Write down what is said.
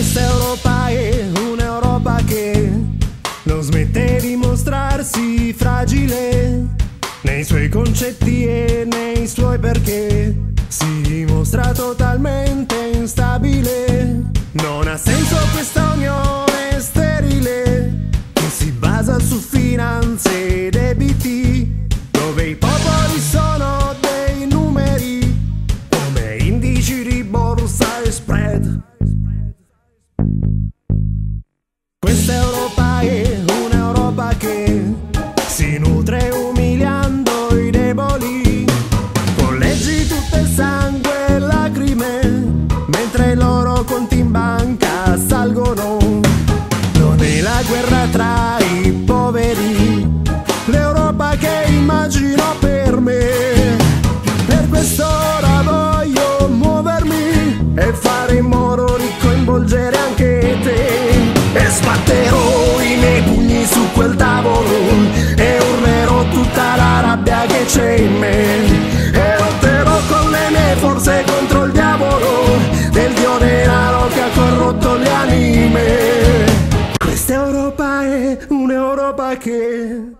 Questa Europa è un'Europa che non smette di mostrarsi fragile nei suoi concetti e nei suoi perché. Si dimostra totalmente instabile. Non ha senso questa unione sterile che si basa su finanze e debiti, dove i popoli sono dei numeri come indici di borsa e spread. Mentre i loro conti in banca salgono. Non è la guerra tra i poveri, l'Europa che immagino per me. Per quest'ora voglio muovermi e fare in modo di coinvolgere anche te. E sbatterò anime. Questa